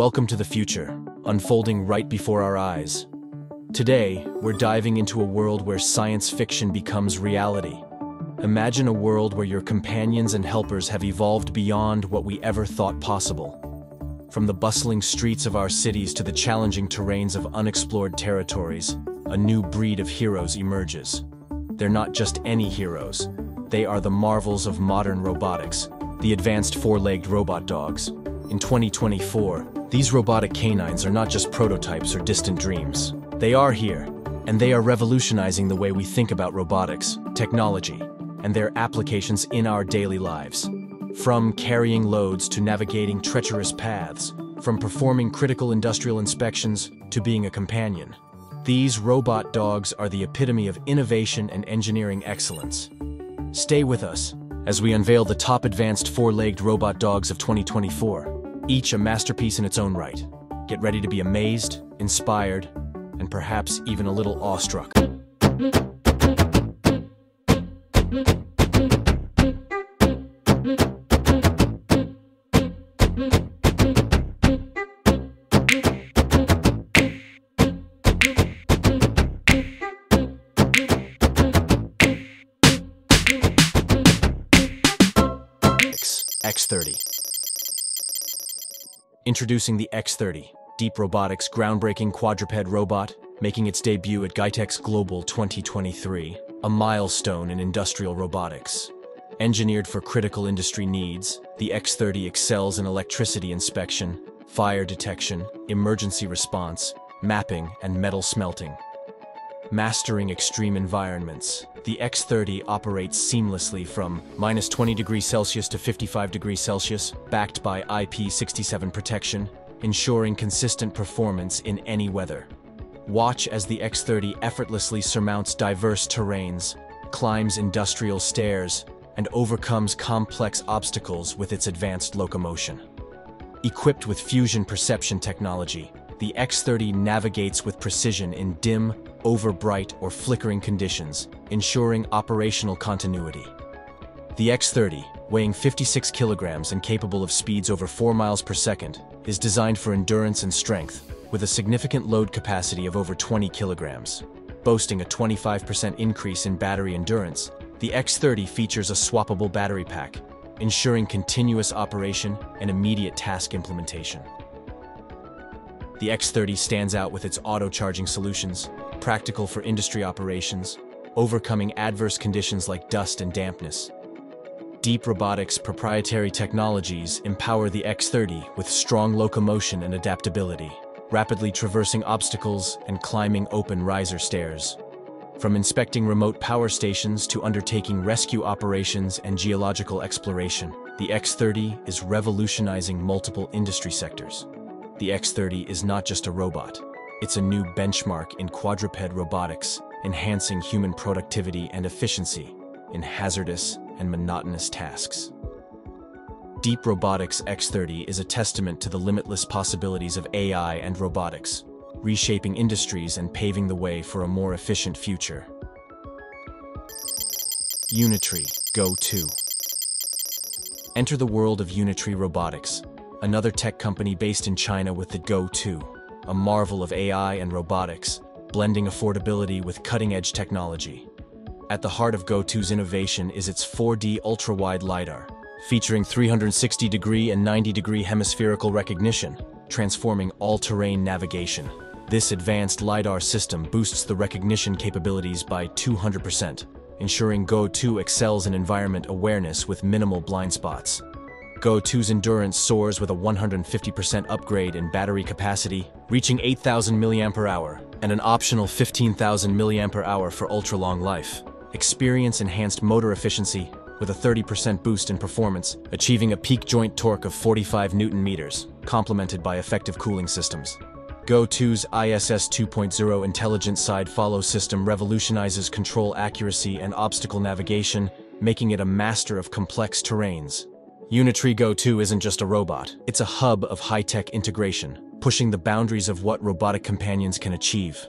Welcome to the future, unfolding right before our eyes. Today, we're diving into a world where science fiction becomes reality. Imagine a world where your companions and helpers have evolved beyond what we ever thought possible. From the bustling streets of our cities to the challenging terrains of unexplored territories, a new breed of heroes emerges. They're not just any heroes, they are the marvels of modern robotics, the advanced four-legged robot dogs. In 2024, these robotic canines are not just prototypes or distant dreams. They are here, and they are revolutionizing the way we think about robotics, technology, and their applications in our daily lives. From carrying loads to navigating treacherous paths, from performing critical industrial inspections to being a companion. These robot dogs are the epitome of innovation and engineering excellence. Stay with us as we unveil the top advanced four-legged robot dogs of 2024, each a masterpiece in its own right. Get ready to be amazed, inspired, and perhaps even a little awestruck. X30. Introducing the X30, Deep Robotics groundbreaking quadruped robot, making its debut at GITEX Global 2023, a milestone in industrial robotics. Engineered for critical industry needs, the X30 excels in electricity inspection, fire detection, emergency response, mapping, and metal smelting. Mastering extreme environments, the X30 operates seamlessly from minus 20 degrees Celsius to 55 degrees Celsius, backed by IP67 protection, ensuring consistent performance in any weather. Watch as the X30 effortlessly surmounts diverse terrains, climbs industrial stairs, and overcomes complex obstacles with its advanced locomotion. Equipped with fusion perception technology, the X30 navigates with precision in dim, overbright, or flickering conditions, ensuring operational continuity. The X30, weighing 56 kilograms and capable of speeds over 4 miles per second, is designed for endurance and strength, with a significant load capacity of over 20 kilograms. Boasting a 25% increase in battery endurance, the X30 features a swappable battery pack, ensuring continuous operation and immediate task implementation. The X30 stands out with its auto-charging solutions, practical for industry operations, overcoming adverse conditions like dust and dampness. Deep Robotics' proprietary technologies empower the X30 with strong locomotion and adaptability, rapidly traversing obstacles and climbing open riser stairs. From inspecting remote power stations to undertaking rescue operations and geological exploration, the X30 is revolutionizing multiple industry sectors the X30 is not just a robot. It's a new benchmark in quadruped robotics, enhancing human productivity and efficiency in hazardous and monotonous tasks. Deep Robotics X30 is a testament to the limitless possibilities of AI and robotics, reshaping industries and paving the way for a more efficient future. Unitree Go 2 Enter the world of Unitree Robotics, another tech company based in China with the Go 2, a marvel of AI and robotics, blending affordability with cutting-edge technology. At the heart of Go2's innovation is its 4D ultra-wide LiDAR, featuring 360-degree and 90-degree hemispherical recognition, transforming all-terrain navigation. This advanced LiDAR system boosts the recognition capabilities by 200%, ensuring Go2 excels in environment awareness with minimal blind spots. Go2's endurance soars with a 150% upgrade in battery capacity, reaching 8,000 mAh, and an optional 15,000 mAh for ultra-long life. Experience enhanced motor efficiency with a 30% boost in performance, achieving a peak joint torque of 45 newton meters, complemented by effective cooling systems. Go2's ISS 2.0 intelligent side follow system revolutionizes control accuracy and obstacle navigation, making it a master of complex terrains. Unitree Go 2 isn't just a robot, it's a hub of high-tech integration, pushing the boundaries of what robotic companions can achieve.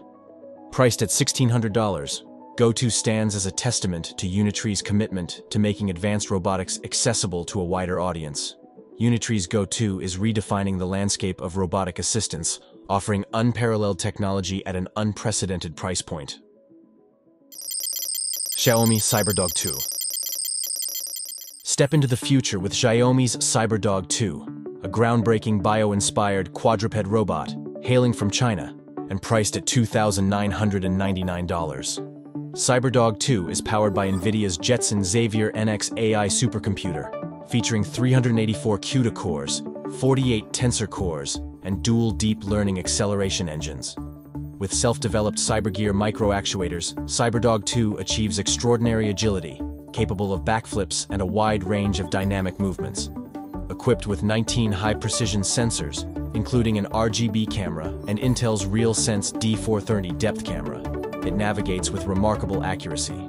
Priced at $1,600, Go 2 stands as a testament to Unitree's commitment to making advanced robotics accessible to a wider audience. Unitree's Go 2 is redefining the landscape of robotic assistance, offering unparalleled technology at an unprecedented price point. Xiaomi CyberDog 2 Step into the future with Xiaomi's CyberDog 2, a groundbreaking bio-inspired quadruped robot hailing from China and priced at $2,999. CyberDog 2 is powered by NVIDIA's Jetson Xavier NX AI supercomputer, featuring 384 CUDA cores, 48 tensor cores, and dual deep learning acceleration engines. With self-developed CyberGear micro-actuators, CyberDog 2 achieves extraordinary agility, capable of backflips and a wide range of dynamic movements. Equipped with 19 high-precision sensors, including an RGB camera and Intel's RealSense D430 depth camera, it navigates with remarkable accuracy.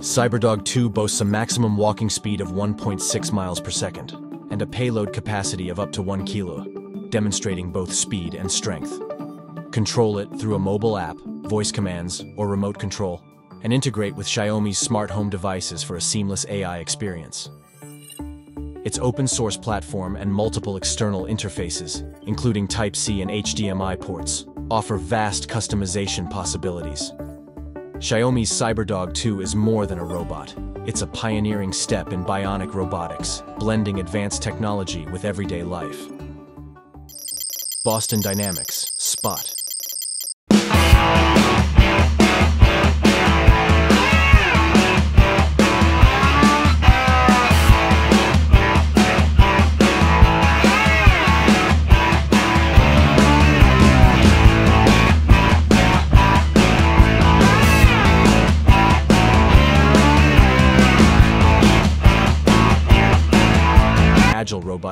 CyberDog 2 boasts a maximum walking speed of 1.6 miles per second and a payload capacity of up to 1 kilo, demonstrating both speed and strength. Control it through a mobile app, voice commands, or remote control, and integrate with Xiaomi's smart home devices for a seamless AI experience. Its open source platform and multiple external interfaces, including Type-C and HDMI ports, offer vast customization possibilities. Xiaomi's CyberDog 2 is more than a robot. It's a pioneering step in bionic robotics, blending advanced technology with everyday life. Boston Dynamics, Spot.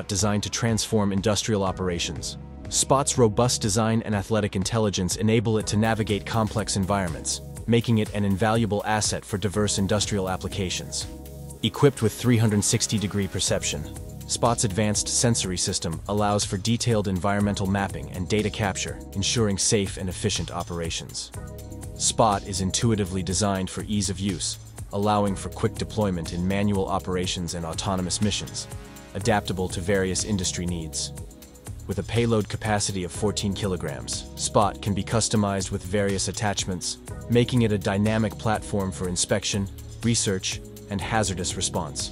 Designed to transform industrial operations. Spot's robust design and athletic intelligence enable it to navigate complex environments, making it an invaluable asset for diverse industrial applications. Equipped with 360-degree perception, Spot's advanced sensory system allows for detailed environmental mapping and data capture, ensuring safe and efficient operations. Spot is intuitively designed for ease of use, allowing for quick deployment in manual operations and autonomous missions, adaptable to various industry needs. With a payload capacity of 14 kilograms, Spot can be customized with various attachments, making it a dynamic platform for inspection, research, and hazardous response.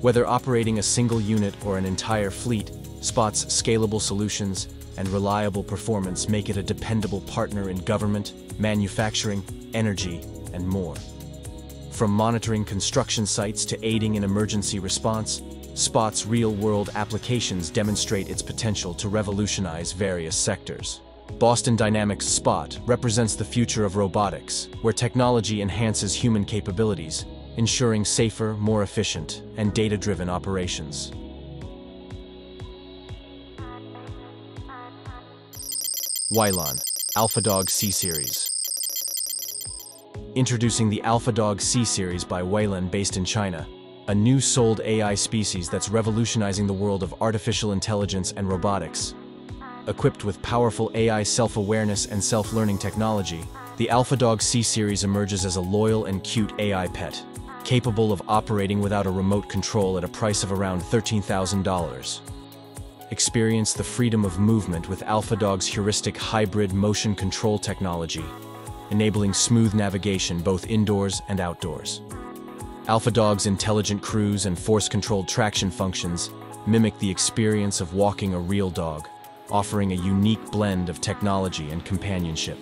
Whether operating a single unit or an entire fleet, Spot's scalable solutions and reliable performance make it a dependable partner in government, manufacturing, energy, and more. From monitoring construction sites to aiding in emergency response, Spot's real-world applications demonstrate its potential to revolutionize various sectors. Boston Dynamics Spot represents the future of robotics, where technology enhances human capabilities, ensuring safer, more efficient, and data-driven operations. Weilan, AlphaDog C-Series Introducing the AlphaDog C-Series by Weilan based in China, a new sold AI species that's revolutionizing the world of artificial intelligence and robotics. Equipped with powerful AI self-awareness and self-learning technology, the AlphaDog C-Series emerges as a loyal and cute AI pet, capable of operating without a remote control at a price of around $13,000. Experience the freedom of movement with AlphaDog's heuristic hybrid motion control technology, enabling smooth navigation both indoors and outdoors. AlphaDog's intelligent cruise and force-controlled traction functions mimic the experience of walking a real dog, offering a unique blend of technology and companionship.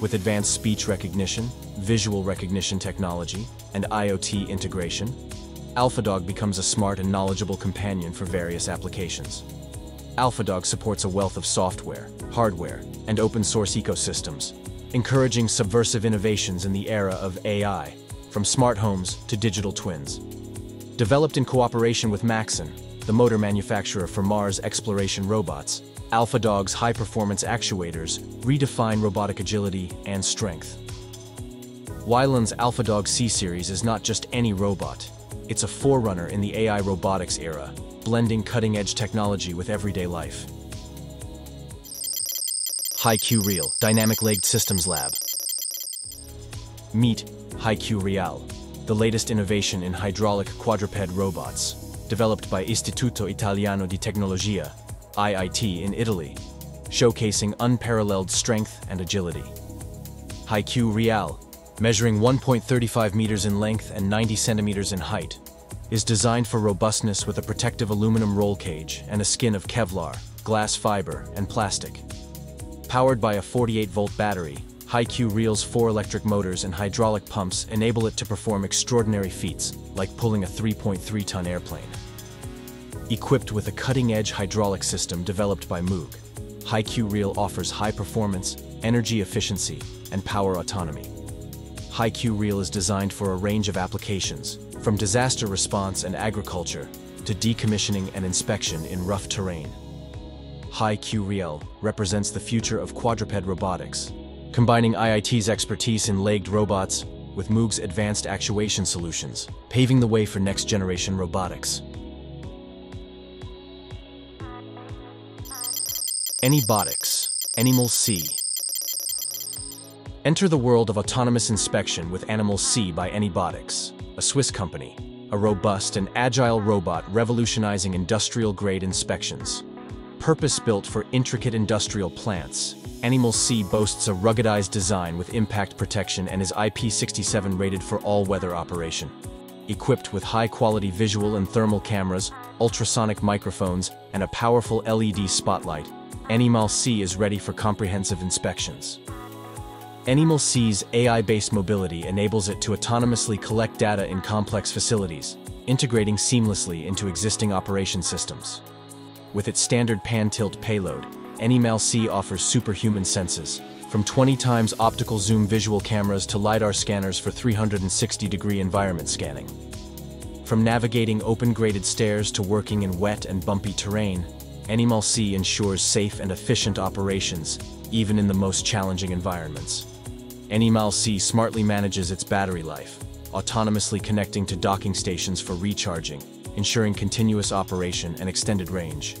With advanced speech recognition, visual recognition technology, and IoT integration, AlphaDog becomes a smart and knowledgeable companion for various applications. AlphaDog supports a wealth of software, hardware, and open-source ecosystems, encouraging subversive innovations in the era of AI from smart homes to digital twins. Developed in cooperation with Maxon, the motor manufacturer for Mars exploration robots, AlphaDog's high-performance actuators redefine robotic agility and strength. Weilan's AlphaDog C-Series is not just any robot. It's a forerunner in the AI robotics era, blending cutting-edge technology with everyday life. HyQ Real Dynamic Legged Systems Lab. Meet HyQ Real, the latest innovation in hydraulic quadruped robots. developed by Istituto Italiano di Tecnologia, IIT in Italy, showcasing unparalleled strength and agility. HyQ Real, measuring 1.35 meters in length and 90 centimeters in height, is designed for robustness with a protective aluminum roll cage and a skin of Kevlar, glass fiber, and plastic. Powered by a 48-volt battery, HyQ Real's four electric motors and hydraulic pumps enable it to perform extraordinary feats, like pulling a 3.3-ton airplane. Equipped with a cutting-edge hydraulic system developed by Moog, HyQ Real offers high performance, energy efficiency, and power autonomy. HyQ Real is designed for a range of applications, from disaster response and agriculture to decommissioning and inspection in rough terrain. HyQ Real represents the future of quadruped robotics, combining IIT's expertise in legged robots with Moog's advanced actuation solutions, paving the way for next-generation robotics. Anybotics, ANYmal C. Enter the world of autonomous inspection with ANYmal C by Anybotics, a Swiss company, a robust and agile robot revolutionizing industrial-grade inspections. Purpose-built for intricate industrial plants, ANYmal C boasts a ruggedized design with impact protection and is IP67 rated for all-weather operation. Equipped with high-quality visual and thermal cameras, ultrasonic microphones, and a powerful LED spotlight, ANYmal C is ready for comprehensive inspections. ANYmal C's AI-based mobility enables it to autonomously collect data in complex facilities, integrating seamlessly into existing operation systems. With its standard pan-tilt payload, ANYmal C offers superhuman senses, from 20 times optical zoom visual cameras to LiDAR scanners for 360-degree environment scanning. From navigating open-graded stairs to working in wet and bumpy terrain, ANYmal C ensures safe and efficient operations, even in the most challenging environments. ANYmal C smartly manages its battery life, autonomously connecting to docking stations for recharging, ensuring continuous operation and extended range.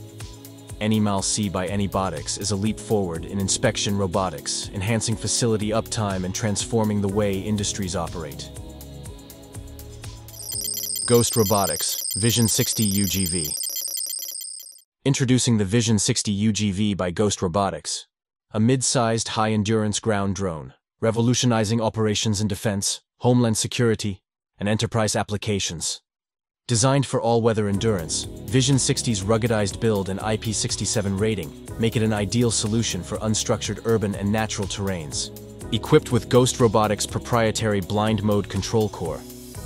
ANYmal C by Anybotics is a leap forward in inspection robotics, enhancing facility uptime and transforming the way industries operate. Ghost Robotics, Vision 60 UGV. Introducing the Vision 60 UGV by Ghost Robotics, a mid-sized high-endurance ground drone, revolutionizing operations in defense, homeland security, and enterprise applications. Designed for all-weather endurance, Vision 60's ruggedized build and IP67 rating make it an ideal solution for unstructured urban and natural terrains. Equipped with Ghost Robotics' proprietary blind mode control core,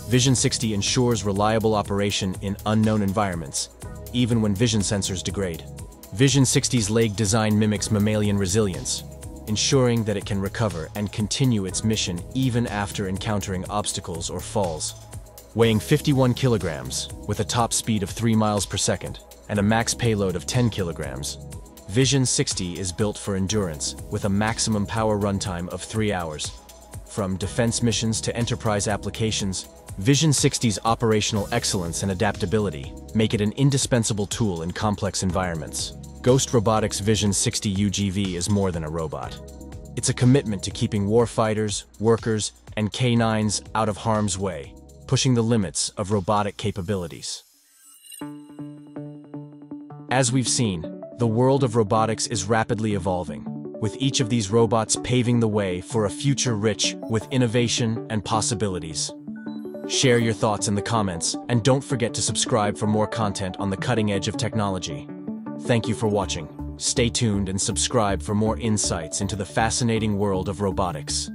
Vision 60 ensures reliable operation in unknown environments even when vision sensors degrade. Vision 60's leg design mimics mammalian resilience, ensuring that it can recover and continue its mission even after encountering obstacles or falls. Weighing 51 kilograms, with a top speed of 3 miles per second, and a max payload of 10 kilograms, Vision 60 is built for endurance with a maximum power runtime of 3 hours. From defense missions to enterprise applications, Vision 60's operational excellence and adaptability make it an indispensable tool in complex environments. Ghost Robotics Vision 60 UGV is more than a robot. It's a commitment to keeping warfighters, workers, and K9s out of harm's way, pushing the limits of robotic capabilities. As we've seen, the world of robotics is rapidly evolving, with each of these robots paving the way for a future rich with innovation and possibilities. Share your thoughts in the comments, and don't forget to subscribe for more content on the cutting edge of technology. Thank you for watching. Stay tuned and subscribe for more insights into the fascinating world of robotics.